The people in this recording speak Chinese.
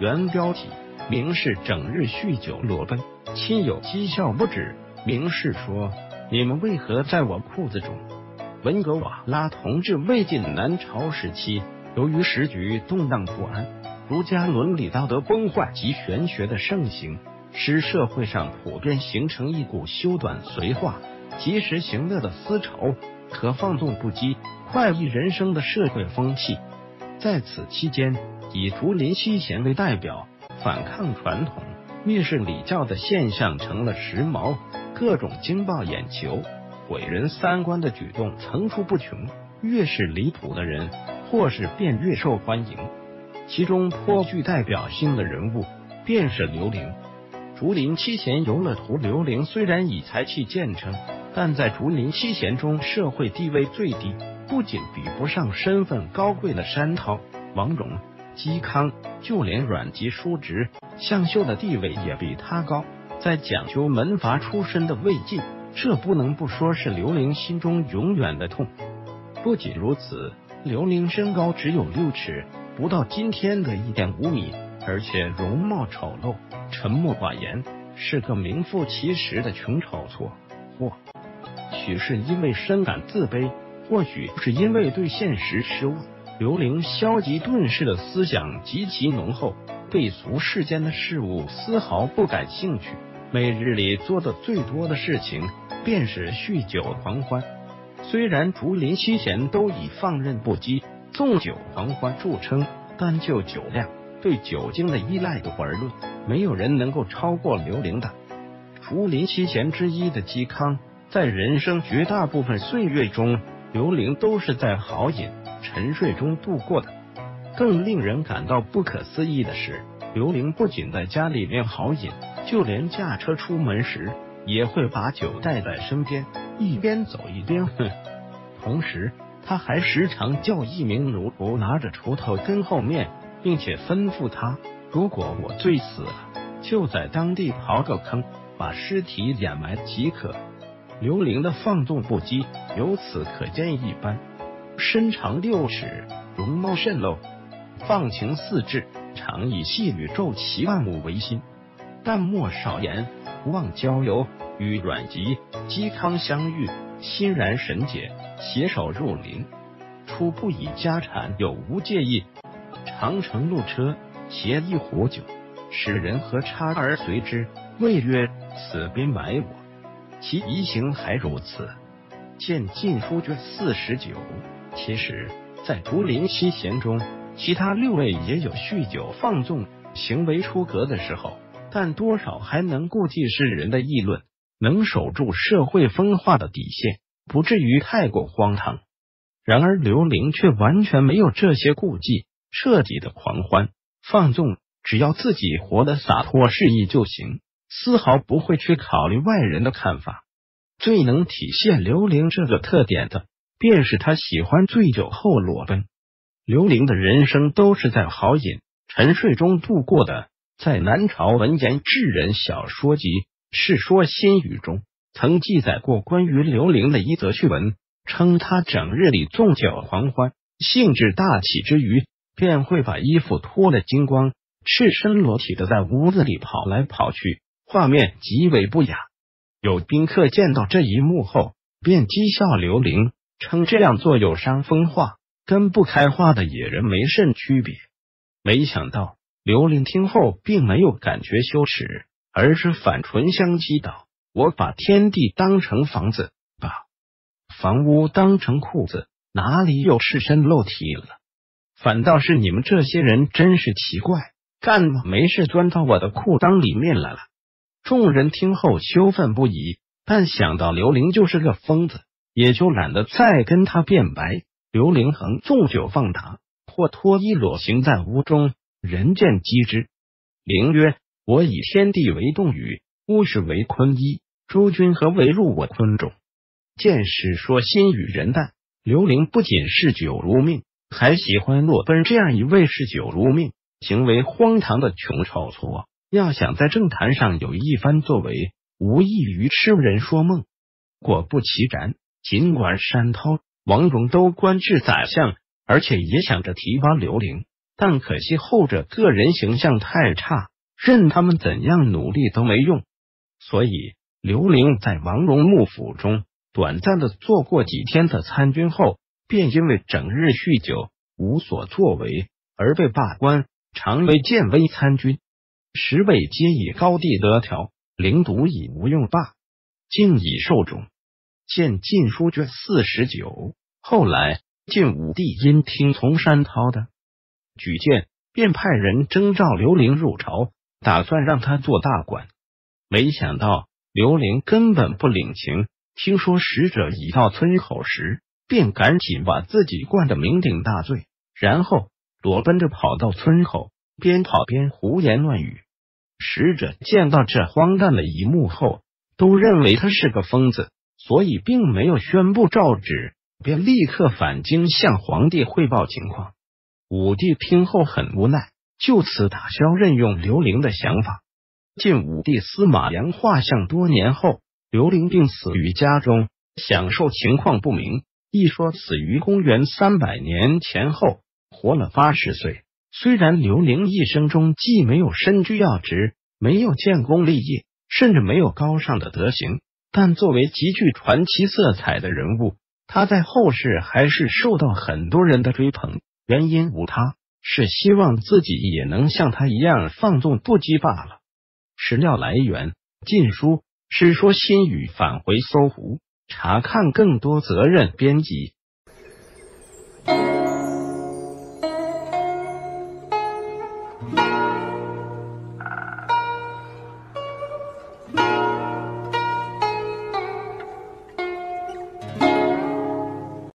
原标题：明氏整日酗酒裸奔，亲友讥笑不止。明氏说：“你们为何在我裤子中？”文格瓦拉同志魏晋南朝时期，由于时局动荡不安，儒家伦理道德崩坏及玄学的盛行，使社会上普遍形成一股修短随化、及时行乐的丝绸和放纵不羁、快意人生的社会风气。在此期间，以竹林七贤为代表，反抗传统、蔑视礼教的现象成了时髦，各种惊爆眼球。毁人三观的举动层出不穷，越是离谱的人，或是便越受欢迎。其中颇具代表性的人物，便是刘伶。竹林七贤游乐图刘伶虽然以才气见称，但在竹林七贤中社会地位最低，不仅比不上身份高贵的山涛、王戎、嵇康，就连阮籍、叔侄、向秀的地位也比他高。在讲究门阀出身的魏晋。这不能不说是刘伶心中永远的痛。不仅如此，刘伶身高只有六尺，不到今天的一点五米，而且容貌丑陋，沉默寡言，是个名副其实的穷丑错。或许是因为深感自卑，或许是因为对现实失望，刘伶消极遁世的思想极其浓厚，对俗世间的事物丝毫不感兴趣。每日里做的最多的事情，便是酗酒狂欢。虽然竹林七贤都以放任不羁、纵酒狂欢著称，但就酒量、对酒精的依赖度而论，没有人能够超过刘伶的。竹林七贤之一的嵇康，在人生绝大部分岁月中，刘伶都是在豪饮沉睡中度过的。更令人感到不可思议的是，刘伶不仅在家里面豪饮。就连驾车出门时，也会把酒带在身边，一边走一边哼。同时，他还时常叫一名奴仆拿着锄头跟后面，并且吩咐他：如果我醉死了，就在当地刨个坑，把尸体掩埋即可。刘伶的放纵不羁由此可见一斑。身长六尺，容貌甚陋，放情四志，常以戏语咒其万物为心。淡漠少言，不忘交游，与阮籍、嵇康相遇，欣然神解，携手入林。初不以家产有无介意，长乘路车，携一壶酒，使人和差而随之，谓曰：“此宾买我。”其仪行还如此。见《晋书》卷四十九。其实，在竹林七贤中，其他六位也有酗酒放纵、行为出格的时候。但多少还能顾忌世人的议论，能守住社会风化的底线，不至于太过荒唐。然而刘伶却完全没有这些顾忌，彻底的狂欢放纵，只要自己活得洒脱适意就行，丝毫不会去考虑外人的看法。最能体现刘伶这个特点的，便是他喜欢醉酒后裸奔。刘伶的人生都是在豪饮沉睡中度过的。在南朝文言志人小说集《世说新语》中，曾记载过关于刘伶的一则趣闻，称他整日里纵酒狂欢，兴致大起之余，便会把衣服脱了精光，赤身裸体的在屋子里跑来跑去，画面极为不雅。有宾客见到这一幕后，便讥笑刘伶，称这样做有伤风化，跟不开化的野人没甚区别。没想到。刘玲听后，并没有感觉羞耻，而是反唇相讥道：“我把天地当成房子，把房屋当成裤子，哪里有赤身露体了？反倒是你们这些人真是奇怪，干嘛没事钻到我的裤裆里面来了？”众人听后羞愤不已，但想到刘玲就是个疯子，也就懒得再跟他辩白。刘伶横纵酒放达，或脱衣裸行在屋中。人见讥之。灵曰：“我以天地为动语，巫师为坤一，诸君何为入我坤中？”见史说心与人淡，刘伶不仅嗜酒如命，还喜欢裸奔。这样一位嗜酒如命、行为荒唐的穷臭矬，要想在政坛上有一番作为，无异于痴人说梦。果不其然，尽管山涛、王戎都官至宰相，而且也想着提拔刘伶。但可惜后者个人形象太差，任他们怎样努力都没用。所以刘玲在王荣幕府中短暂的做过几天的参军后，便因为整日酗酒无所作为而被罢官，常为建威参军。十位皆以高帝得调，灵独以无用罢，竟以受种。见《晋书》卷四十九。后来晋武帝因听从山涛的举荐，便派人征召刘玲入朝，打算让他做大官。没想到刘玲根本不领情，听说使者已到村口时，便赶紧把自己灌得酩酊大醉，然后裸奔着跑到村口，边跑边胡言乱语。使者见到这荒诞的一幕后，都认为他是个疯子，所以并没有宣布诏旨。便立刻返京向皇帝汇报情况。武帝听后很无奈，就此打消任用刘伶的想法。晋武帝司马炎画像多年后，刘伶病死于家中，享受情况不明。一说死于公元三百年前后，活了八十岁。虽然刘伶一生中既没有身居要职，没有建功立业，甚至没有高尚的德行，但作为极具传奇色彩的人物。他在后世还是受到很多人的追捧，原因无他，是希望自己也能像他一样放纵不羁罢了。史料来源：《晋书·世说新语》，返回搜狐查看更多。责任编辑。